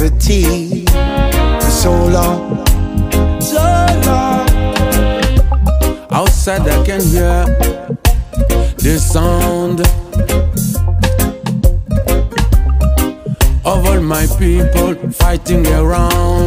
for so long, so long. Outside I can hear the sound of all my people fighting around.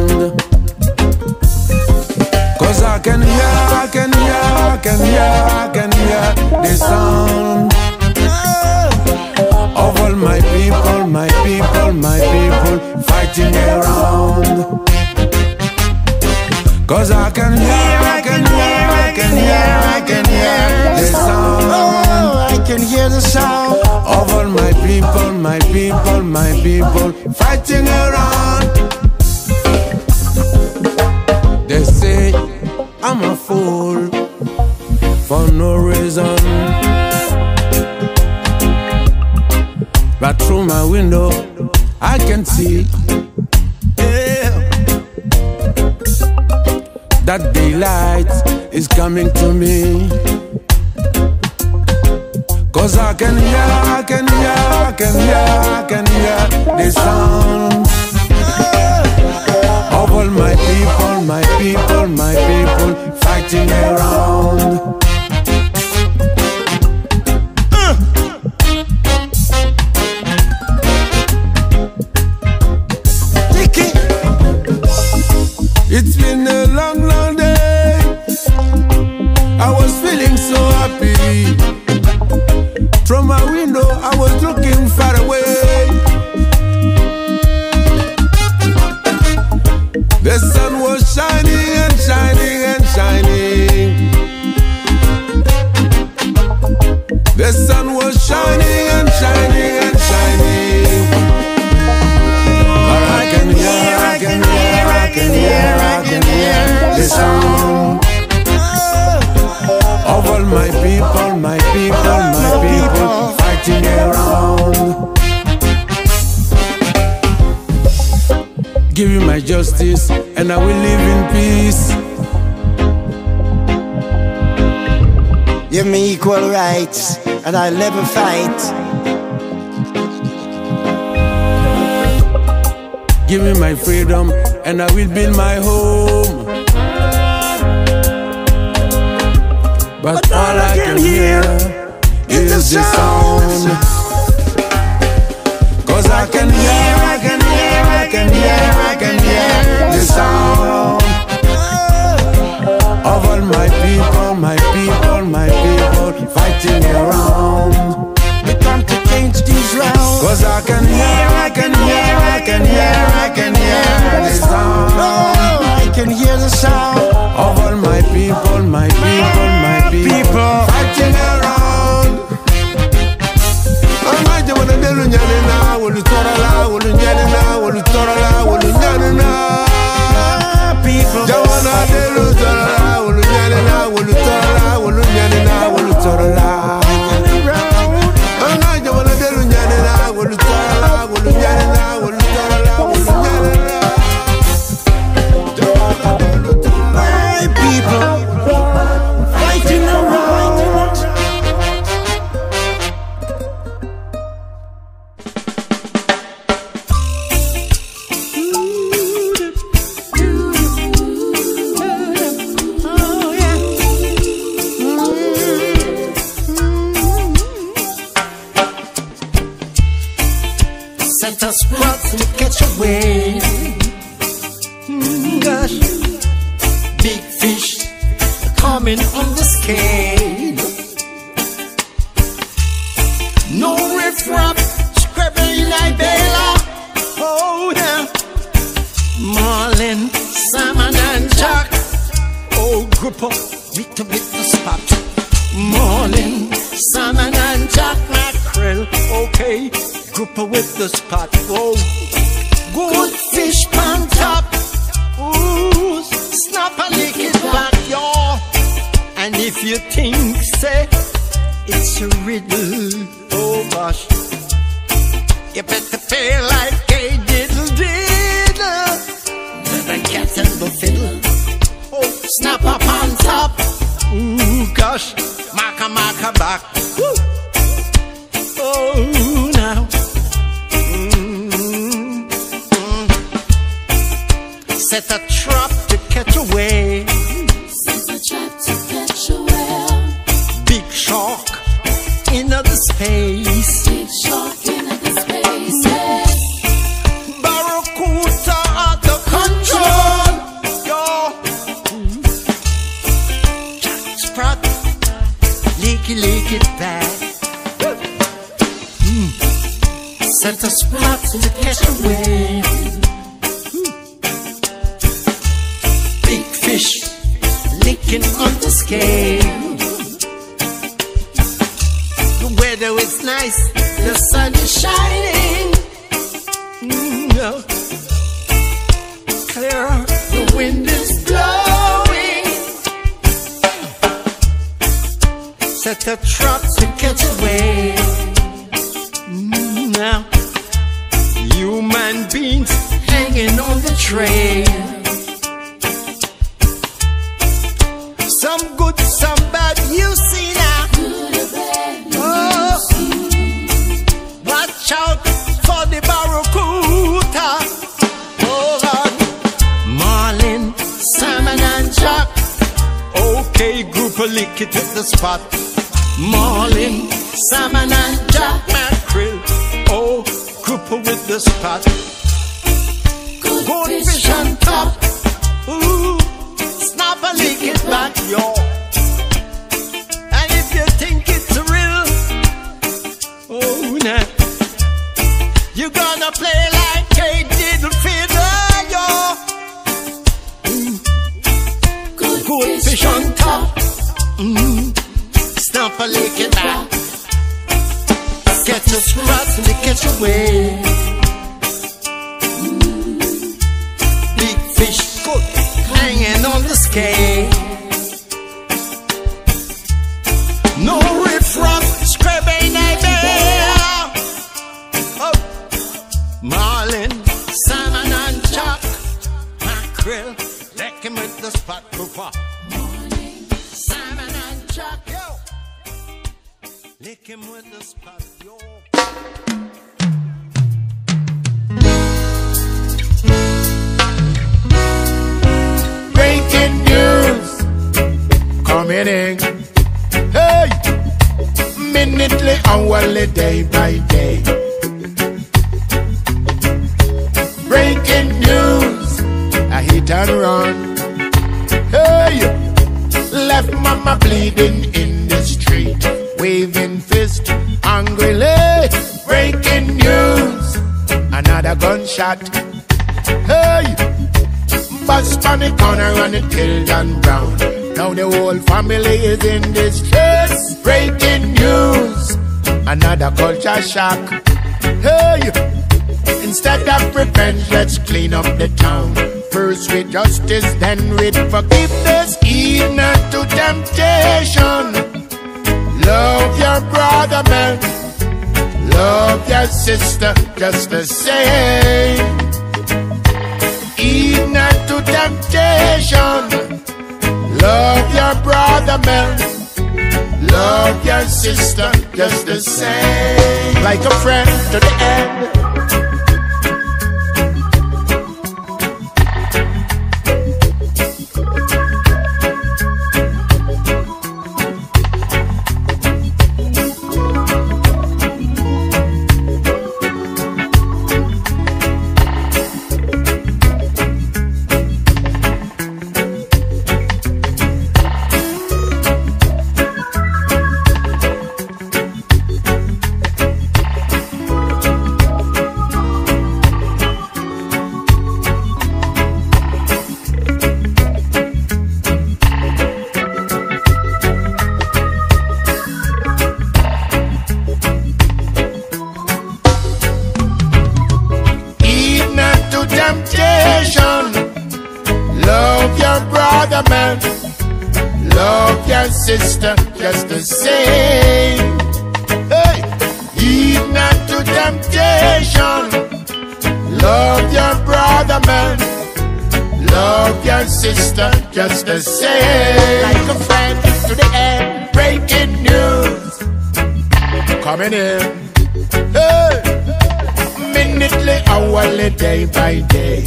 Hear the sound. of all my people, my people, my people fighting around. They say I'm a fool for no reason. But through my window, I can see that daylight is coming to me. Cause I can hear, I can hear, I can hear, I can hear the sound of all my people, my people, my people fighting around. It's been a long, long day. I was feeling so happy. From my window, I was looking far away. The sun was shining and shining and shining. The sun was shining and shining and shining. But I can hear, I can hear, I can hear, I can hear the sound my justice, and I will live in peace. Give me equal rights, and I'll never fight. Give me my freedom, and I will build my home. But all I can hear is the sound. Cause sound of all my people, my people, my people fighting around. We come to change these rounds. Cause I can hear, I can hear, I can hear, I can hear the sound Oh, I can hear the sound. Set us spots to catch a wave. Mm, gosh, big fish coming on the scale. No riffraff, scrabbling like Bela. Oh yeah, Marlin, salmon and jack. Oh, group up with the with the spot. Group with the spot. Oh, good fish pan top. Ooh, snap a lick it back, y'all. And if you think, say, it's a riddle, oh gosh, you better pay like a diddle diddle. The cat and the fiddle. Oh, snap up on top. Ooh, gosh, Maka Maka back. Jack Sprat. Leaky, leaky back. Mm. Set a spot to catch a wave. Big fish licking on the scale. The weather is nice, the sun is shining. Mm, yeah. Clear, the wind Set a wave. Mm, now, human beings hanging on the trail. Some good, some bad, you see now. Oh, watch out for the barracuda. Oh Lord, Marlin, salmon and jack. Okay, group lick it at the spot. Marlin, salmon and jack mackerel. Oh, group with the spot. good fish fish on top. Ooh, snap a lick it back, yo. And if you think it's real, oh nah, you gonna play like Kate did fiddle, yo. Good, Good fish on top. Mm, snap a lick it back. Catch a spot and they catch mm. a wave. Big fish, good, hanging on the scale. Shock. Hey, instead of revenge, let's clean up the town. First with justice, then with forgiveness. Heed to temptation. Love your brother, man. Love your sister, just the same. Heed to temptation. Love your brother, man. Love your sister, just the same. Like a friend to the end. To temptation. Love your brother, man. Love your sister, just the same. Like a friend to the end. Breaking news coming in. Hey, minutely, hourly, day by day.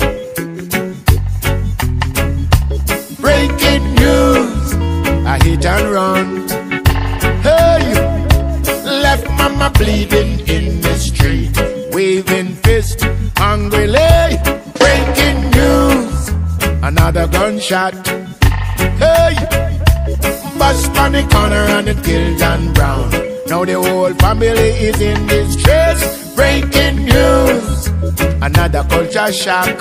Breaking news, I hit and run. Hey, left mama bleeding in street, waving fist angrily. Breaking news, another gunshot. Hey, bus on the corner and it killed John Brown. Now the whole family is in distress. Breaking news, another culture shock.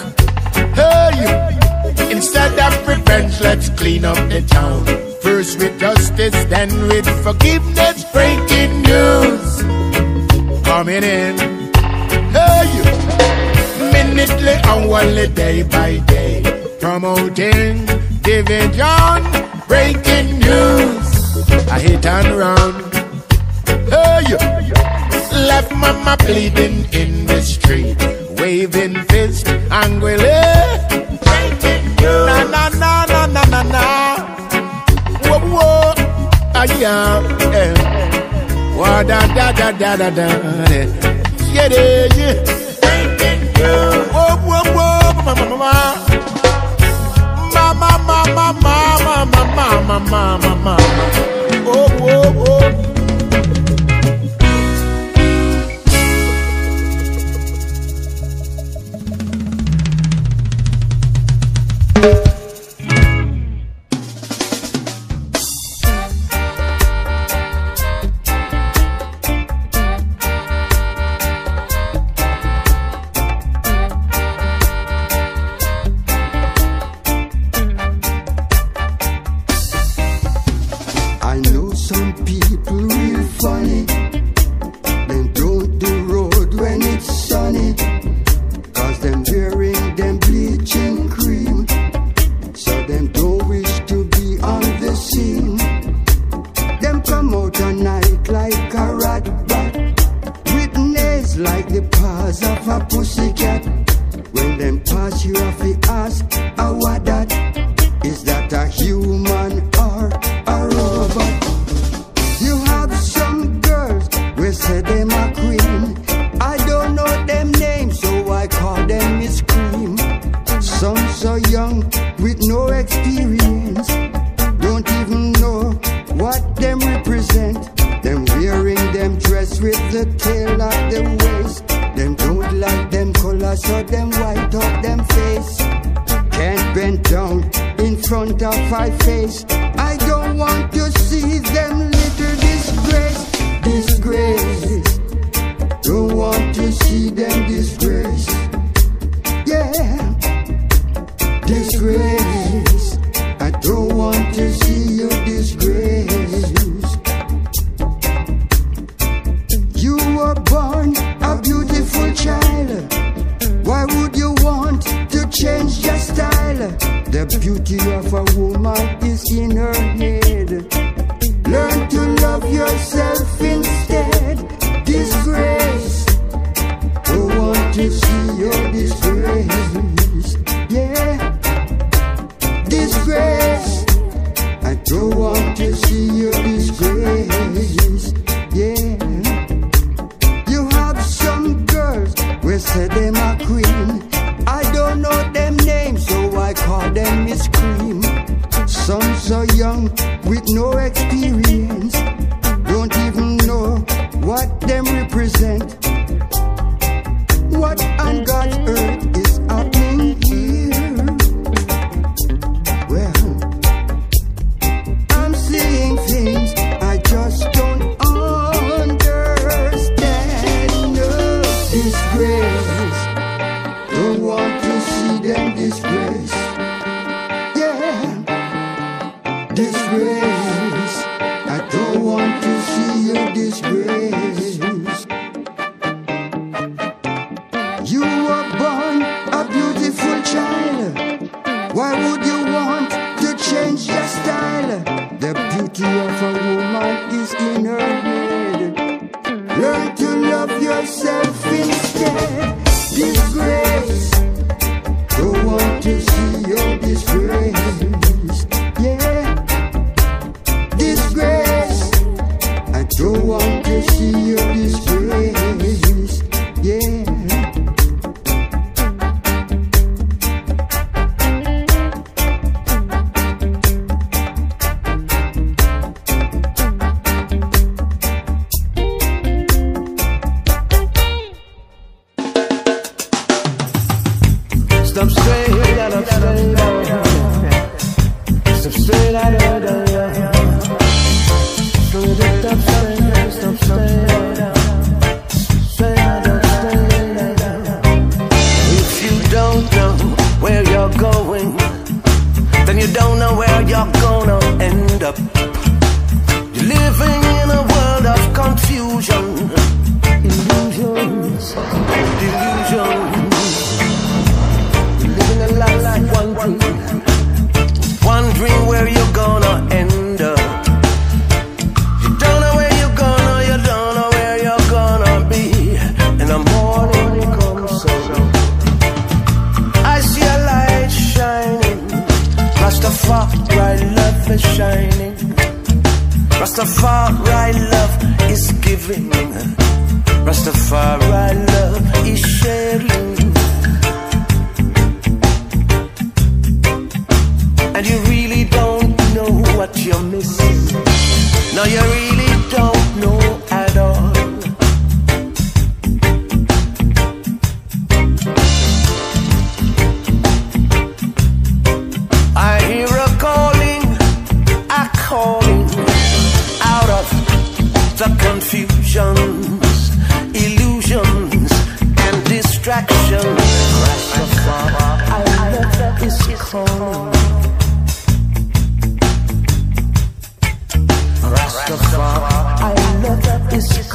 Hey, instead of revenge, let's clean up the town. First with justice, then with forgiveness. Breaking news, coming in. Hey, minutely, hourly, day by day. Promoting division, breaking news. I hit and run. Hey, left mama bleeding in the street, waving fist angrily. Breaking news. Na na na na na na na. Whoa whoa, ah yeah. Eh. Da da da da da da. Yeah yeah yeah. Breaking news. Whoa whoa whoa, ma ma ma ma. Mama, mama, mama, mama, mama, mama, mama. Oh, oh, oh. The tail at the waist. Them don't like them colors, so them white up them face. Can't bend down in front of my face.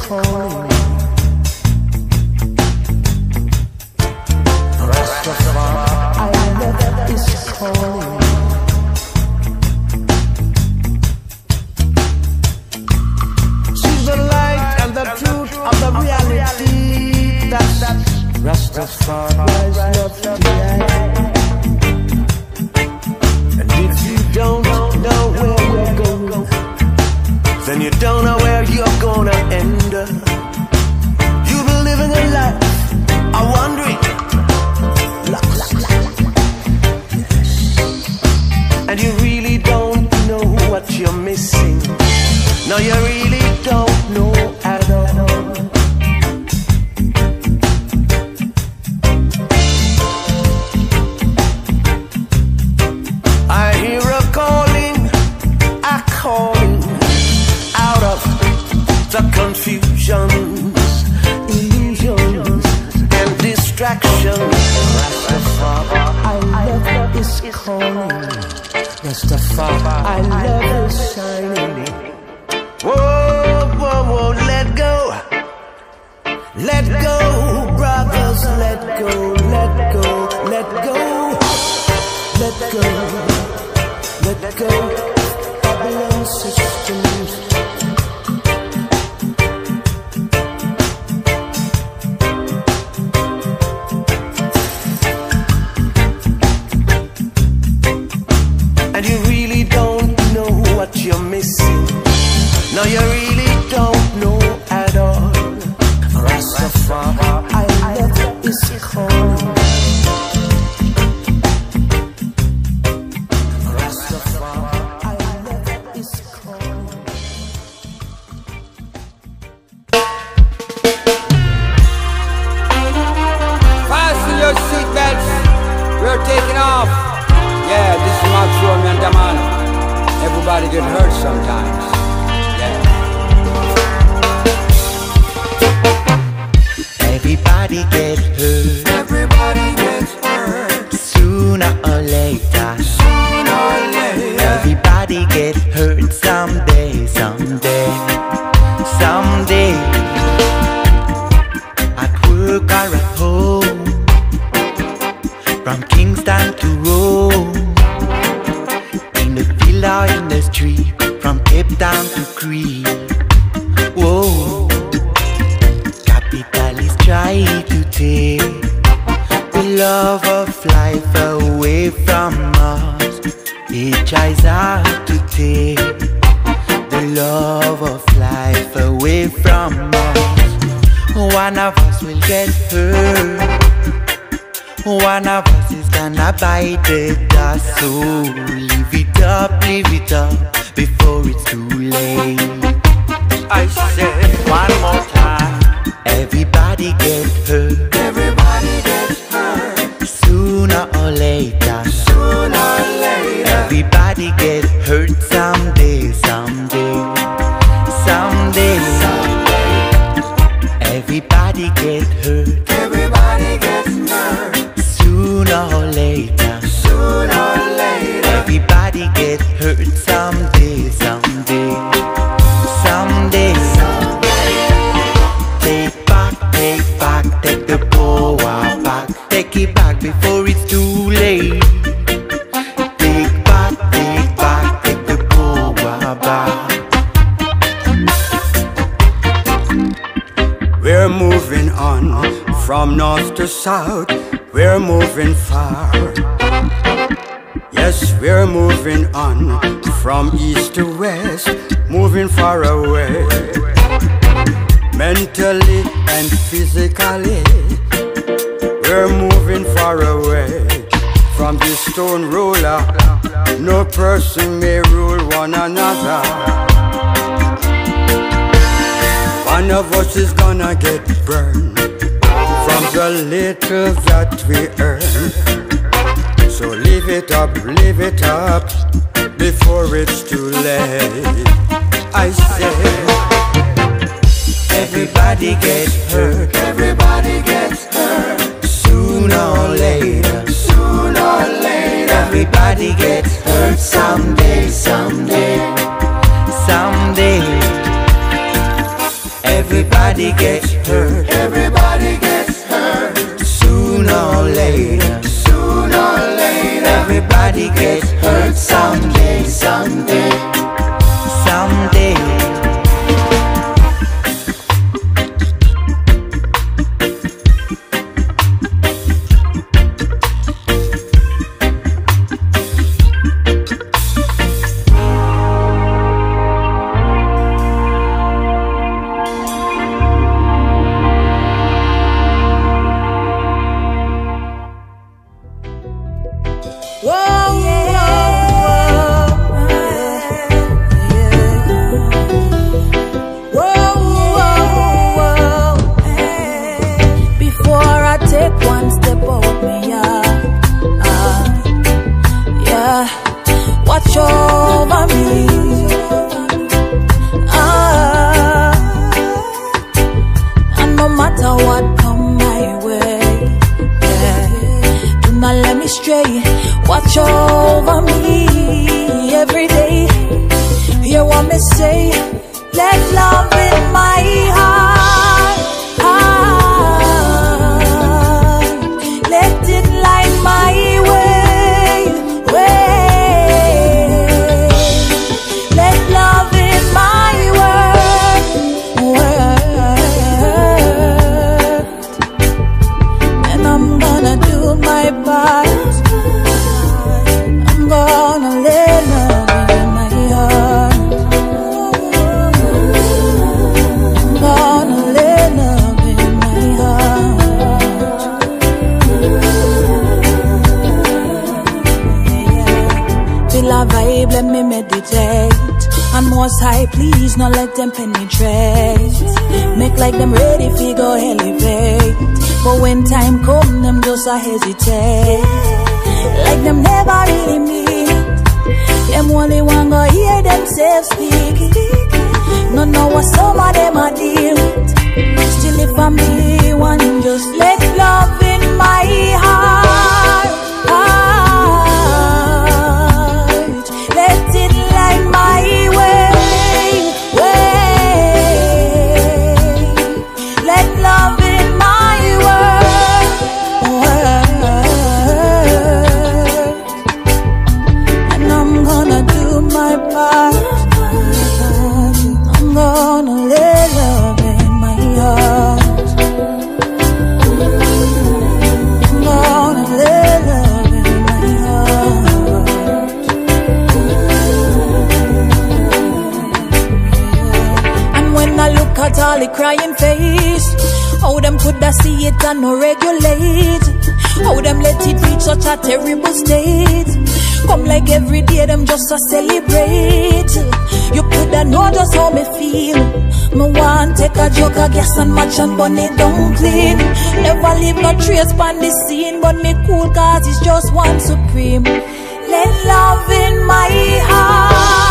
calling He tries hard to take the love of life away from us. One of us will get hurt. One of us is gonna bite the dust So live it up, live it up Before it's too late I said one more time Everybody get hurt Everybody get hurt Sooner or later south, we're moving far. Yes, we're moving on from east to west, moving far away. Mentally and physically, we're moving far away from this stone ruler. No person may rule one another. One of us is gonna get burned from the little that we earn. So live it up, live it up before it's too late. I say, everybody gets hurt, everybody gets hurt. Sooner or later, sooner or later, everybody gets hurt someday, someday, someday. Everybody gets hurt, everybody gets hurt someday, someday, someday. A celebrate. You coulda know just how me feel. Me want take a joke, a gas and match and burn it down clean. Never leave no trace on the scene, but me cool cause it's just one supreme. Let love in my heart.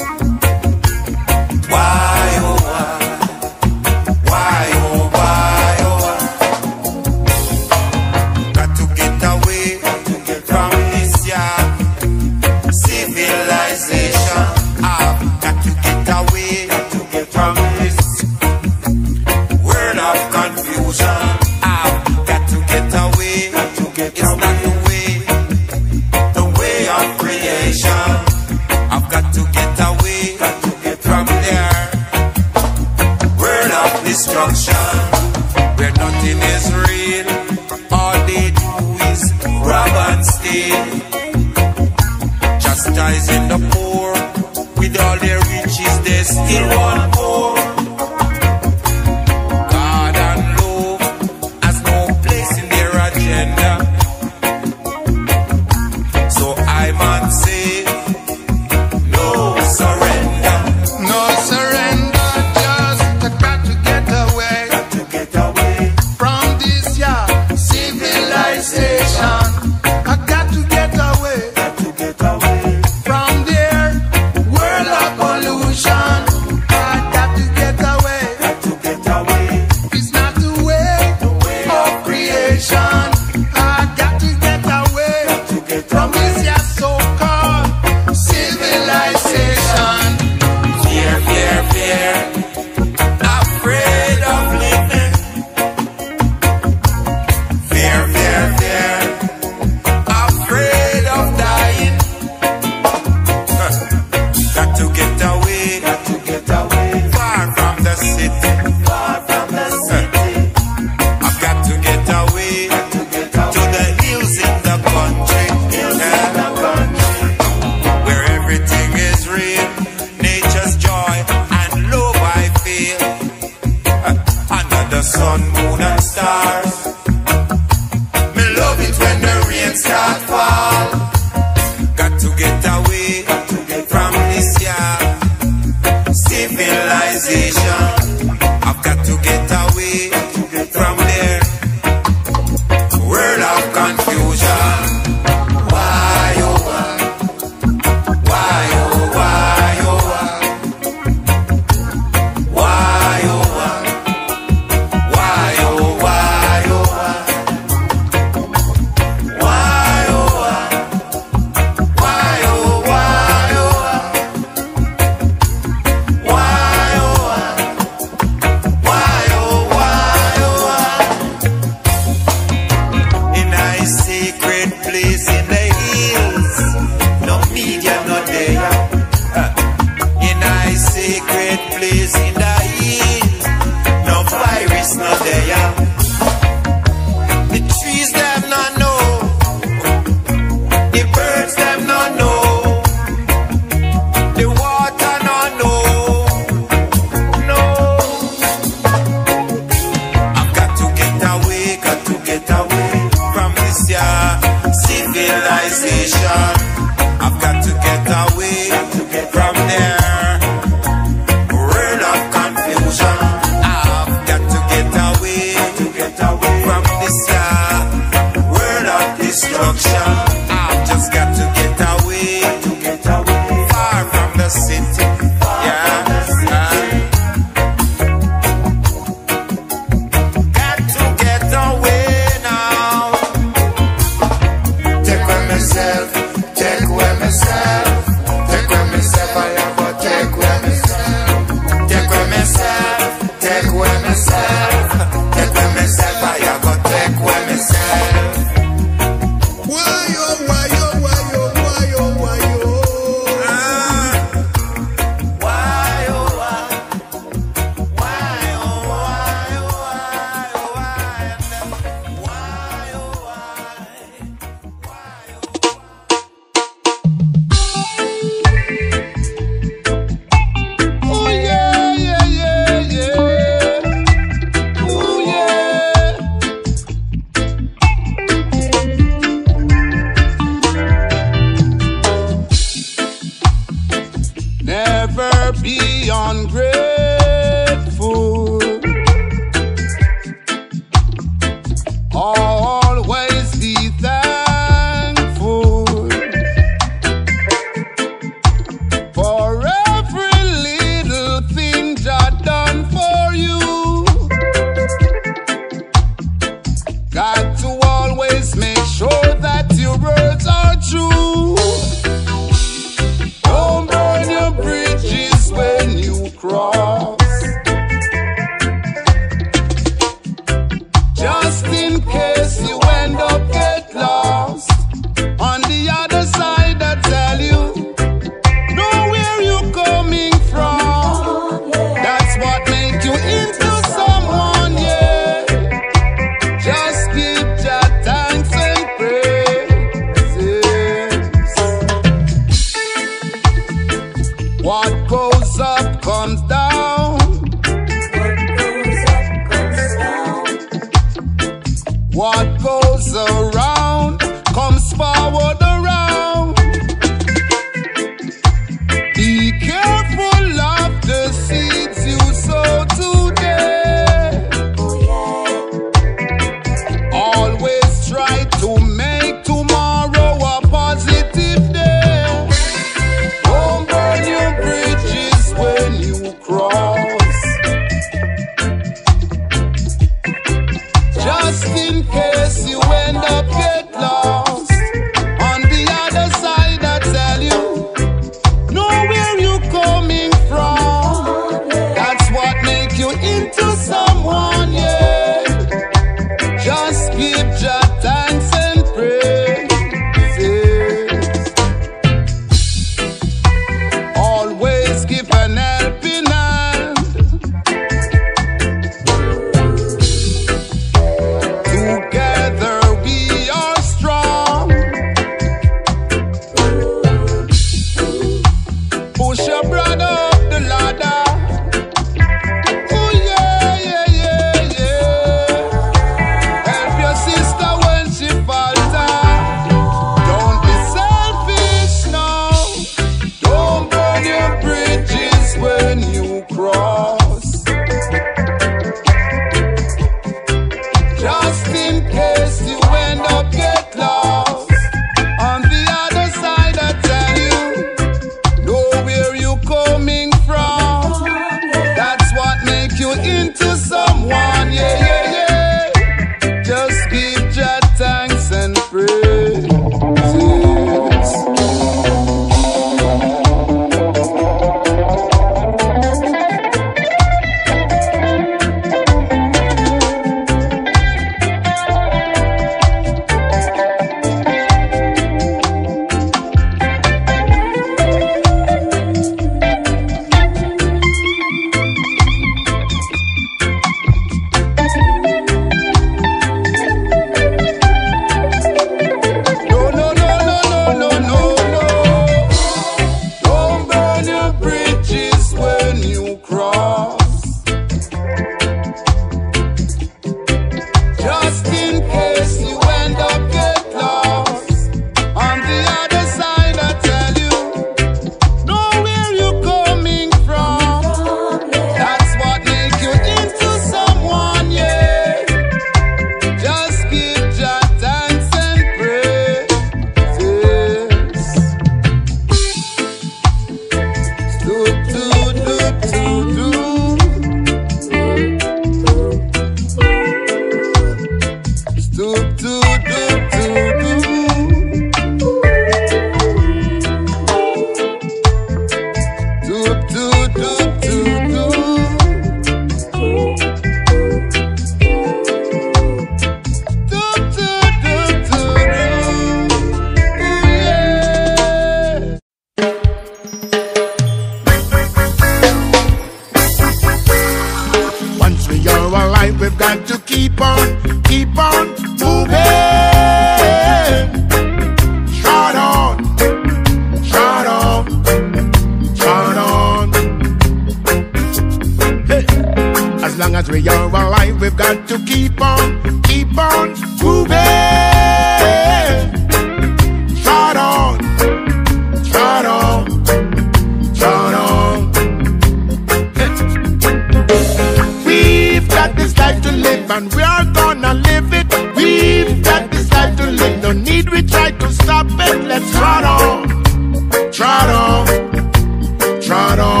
Trot on.